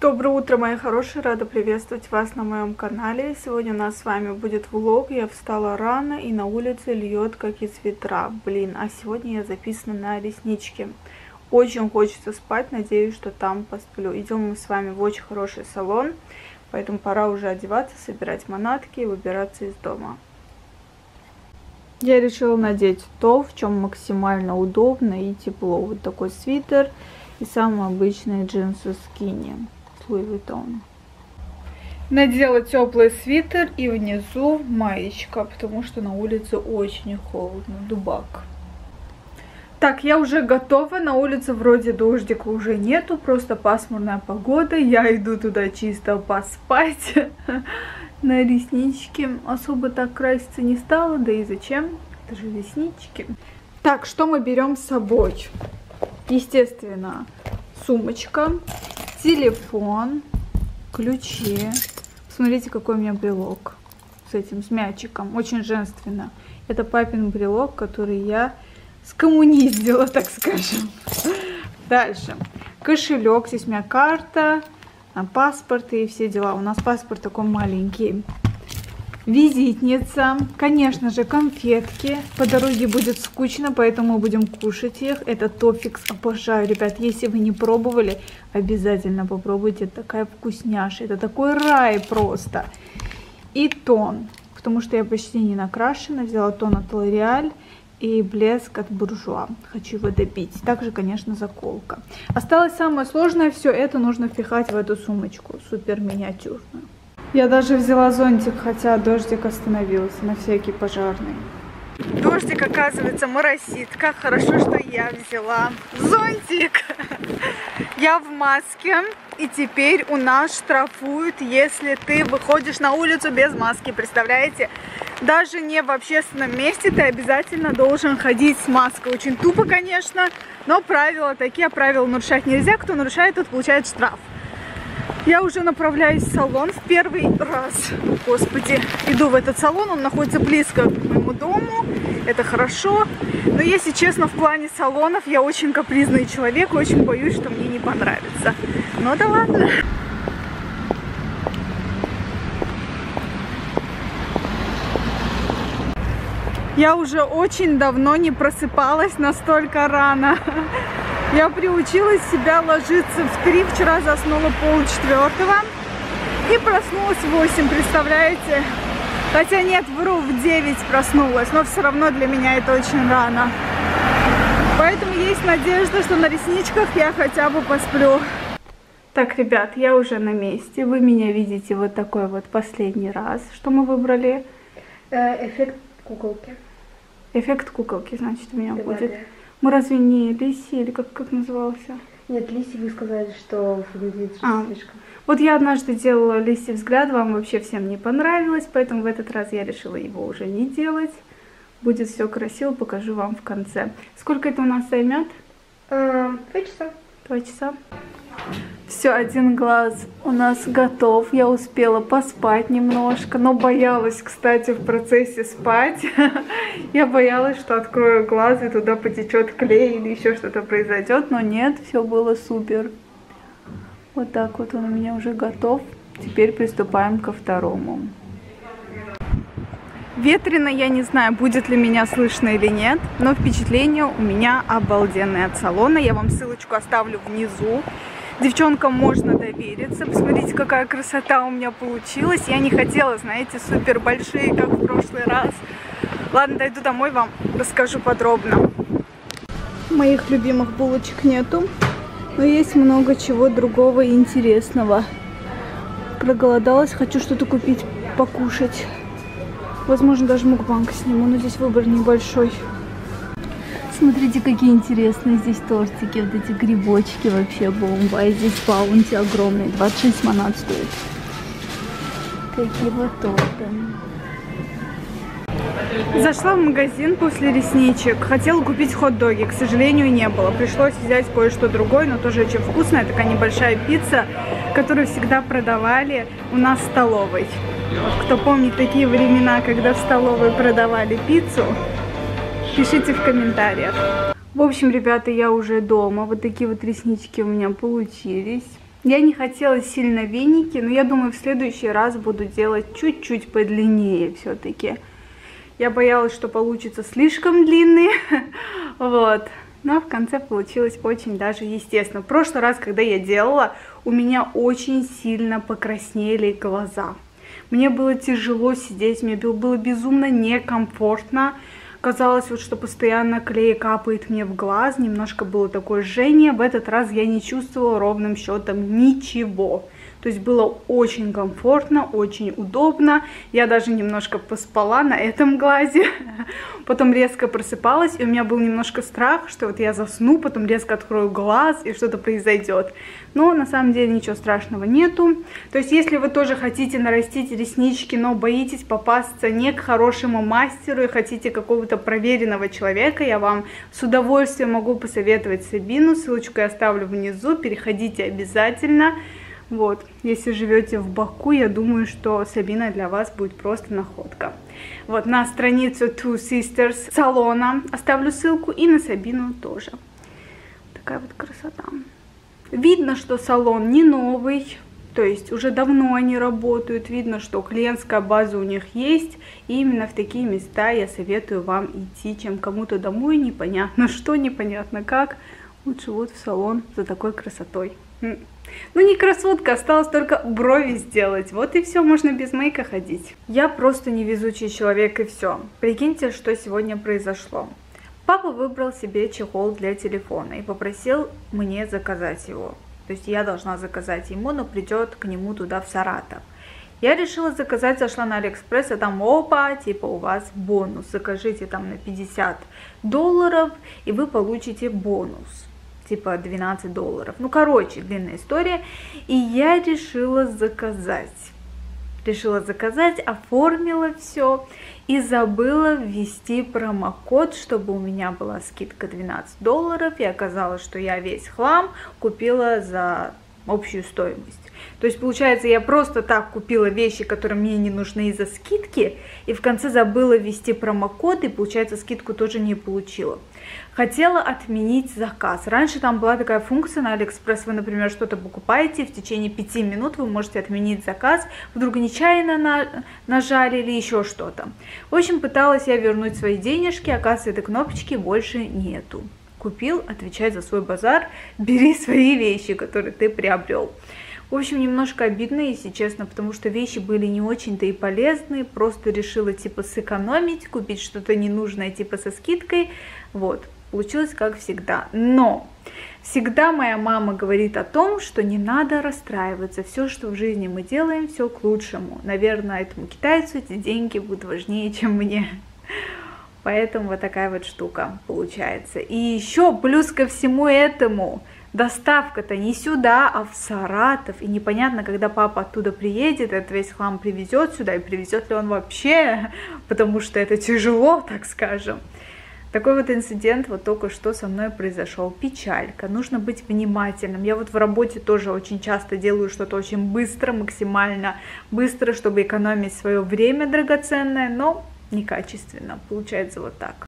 Доброе утро, мои хорошие! Рада приветствовать вас на моем канале. Сегодня у нас с вами будет влог. Я встала рано и на улице льет как из ветра. Блин, а сегодня я записана на реснички. Очень хочется спать, надеюсь, что там посплю. Идем мы с вами в очень хороший салон, поэтому пора уже одеваться, собирать манатки и выбираться из дома. Я решила надеть то, в чем максимально удобно и тепло. Вот такой свитер и самые обычные джинсы скини Louis Vuitton. Надела теплый свитер и внизу маечка, потому что на улице очень холодно, дубак. Так, я уже готова, на улице вроде дождика уже нету, просто пасмурная погода, я иду туда чисто поспать. на реснички. Особо так краситься не стала, да и зачем? Это же реснички. Так, что мы берем с собой? Естественно, сумочка, телефон, ключи. Смотрите, какой у меня брелок с этим, с мячиком. Очень женственно. Это папин брелок, который я скоммуниздила, так скажем. Дальше. Кошелек. Здесь у меня карта, паспорт и все дела. У нас паспорт такой маленький. Визитница, конечно же, конфетки. По дороге будет скучно, поэтому будем кушать их. Это тофикс, обожаю, ребят. Если вы не пробовали, обязательно попробуйте. Такая вкусняшка, это такой рай просто. И тон, потому что я почти не накрашена. Взяла тон от L'Oreal и блеск от буржуа. Хочу его добить. Также, конечно, заколка. Осталось самое сложное, все это нужно впихать в эту сумочку, супер миниатюрную. Я даже взяла зонтик, хотя дождик остановился на всякий пожарный. Дождик, оказывается, моросит. Как хорошо, что я взяла зонтик. Я в маске. И теперь у нас штрафуют, если ты выходишь на улицу без маски. Представляете? даже не в общественном месте ты обязательно должен ходить с маской. Очень тупо, конечно, но правила такие, правила нарушать нельзя. Кто нарушает, тот получает штраф. Я уже направляюсь в салон в первый раз. Господи, иду в этот салон, он находится близко к моему дому. Это хорошо. Но если честно, в плане салонов я очень капризный человек, очень боюсь, что мне не понравится. Но да ладно. Я уже очень давно не просыпалась настолько рано. Я приучилась себя ложиться в три. Вчера заснула пол четвертого и проснулась в 8, представляете? Хотя нет, вру, в 9 проснулась, но все равно для меня это очень рано. Поэтому есть надежда, что на ресничках я хотя бы посплю. Так, ребят, я уже на месте. Вы меня видите вот такой вот последний раз. Что мы выбрали? Э, эффект куколки. Эффект куколки, значит, у меня да, будет. Да. Мы разве не Лиси или как, как назывался? Нет, Лиси вы сказали, что выглядит а, слишком. Вот я однажды делала Лиси взгляд, вам вообще всем не понравилось, поэтому в этот раз я решила его уже не делать. Будет все красиво, покажу вам в конце. Сколько это у нас займет? А, два часа. Два часа. Все, один глаз у нас готов. Я успела поспать немножко, но боялась, кстати, в процессе спать. Я боялась, что открою глаз и туда потечет клей или еще что-то произойдет, но нет, все было супер. Вот так вот он у меня уже готов. Теперь приступаем ко второму. Ветрено, я не знаю, будет ли меня слышно или нет, но впечатление у меня обалденное от салона. Я вам ссылочку оставлю внизу. Девчонкам можно довериться. Посмотрите, какая красота у меня получилась. Я не хотела, знаете, супер большие, как в прошлый раз. Ладно, дойду домой, вам расскажу подробно. Моих любимых булочек нету, но есть много чего другого и интересного. Проголодалась, хочу что-то купить, покушать. Возможно, даже мукбанк сниму, но здесь выбор небольшой. Смотрите, какие интересные здесь тортики. Вот эти грибочки вообще бомба. И здесь баунти огромный. 26 манат стоит. Какие вот торты. Зашла в магазин после ресничек. Хотела купить хот-доги. К сожалению, не было. Пришлось взять кое-что другое, но тоже очень вкусное. Такая небольшая пицца, которую всегда продавали у нас в столовой. Кто помнит такие времена, когда в столовой продавали пиццу, Пишите в комментариях. В общем, ребята, я уже дома. Вот такие вот реснички у меня получились. Я не хотела сильно веники, но я думаю, в следующий раз буду делать чуть-чуть подлиннее все-таки. Я боялась, что получится слишком длинный, вот. Но в конце получилось очень даже естественно. В прошлый раз, когда я делала, у меня очень сильно покраснели глаза. Мне было тяжело сидеть, мне было безумно некомфортно. Казалось, вот, что постоянно клей капает мне в глаз, немножко было такое жжение. В этот раз я не чувствовала ровным счетом ничего. То есть было очень комфортно, очень удобно. Я даже немножко поспала на этом глазе. Потом резко просыпалась, и у меня был немножко страх, что вот я засну, потом резко открою глаз, и что-то произойдет. Но на самом деле ничего страшного нету. То есть если вы тоже хотите нарастить реснички, но боитесь попасться не к хорошему мастеру и хотите какого-то проверенного человека, я вам с удовольствием могу посоветовать Сабину. Ссылочку я оставлю внизу, переходите обязательно. Вот, если живете в Баку, я думаю, что Сабина для вас будет просто находка. Вот, на страницу Two Sisters салона оставлю ссылку и на Сабину тоже. Такая вот красота. Видно, что салон не новый, то есть уже давно они работают, видно, что клиентская база у них есть, и именно в такие места я советую вам идти, чем кому-то домой, непонятно что, непонятно как, лучше вот в салон за такой красотой. Ну не красотка, осталось только брови сделать. Вот и все, можно без мейка ходить. Я просто невезучий человек и все. Прикиньте, что сегодня произошло. Папа выбрал себе чехол для телефона и попросил мне заказать его. То есть я должна заказать ему, но придет к нему туда в Саратов. Я решила заказать, зашла на Алиэкспресс, а там опа, типа у вас бонус. Закажите там на 50 долларов, и вы получите бонус типа 12 долларов. Ну, короче, длинная история. И я решила заказать. Решила заказать, оформила все и забыла ввести промокод, чтобы у меня была скидка 12 долларов. И оказалось, что я весь хлам купила за общую стоимость. То есть, получается, я просто так купила вещи, которые мне не нужны из-за скидки, и в конце забыла ввести промокод, и, получается, скидку тоже не получила. Хотела отменить заказ. Раньше там была такая функция на Алиэкспресс, вы, например, что-то покупаете, в течение 5 минут вы можете отменить заказ, вдруг нечаянно на... нажали или еще что-то. В общем, пыталась я вернуть свои денежки, оказывается, этой кнопочки больше нету. Купил, отвечай за свой базар, бери свои вещи, которые ты приобрел. В общем, немножко обидно, если честно, потому что вещи были не очень-то и полезные, просто решила типа сэкономить, купить что-то ненужное типа со скидкой, вот, получилось как всегда. Но всегда моя мама говорит о том, что не надо расстраиваться, все, что в жизни мы делаем, все к лучшему. Наверное, этому китайцу эти деньги будут важнее, чем мне. Поэтому вот такая вот штука получается. И еще плюс ко всему этому, доставка-то не сюда, а в Саратов. И непонятно, когда папа оттуда приедет, этот весь хлам привезет сюда, и привезет ли он вообще, потому что это тяжело, так скажем. Такой вот инцидент вот только что со мной произошел. Печалька. Нужно быть внимательным. Я вот в работе тоже очень часто делаю что-то очень быстро, максимально быстро, чтобы экономить свое время драгоценное, но некачественно. Получается вот так.